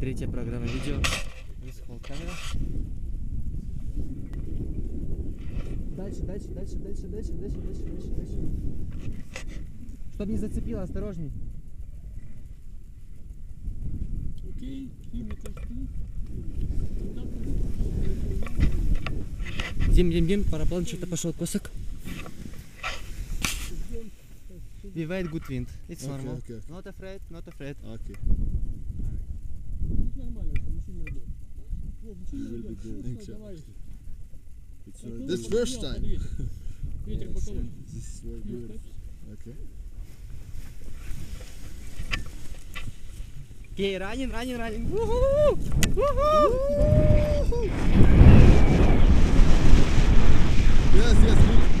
Третья программа видео. Hold камера. Дальше, дальше, дальше, дальше, дальше, дальше, дальше, дальше, дальше. Чтоб не зацепило, осторожней. Окей. Дим, дим, дим, параплан что-то пошел косок. Wait good wind. It's Okay, normal. okay. Not afraid, not afraid. Okay. you will be good. It's very this good. first time. yes, this is very good. Okay. Окей, running, running, ранен. Yes, yes.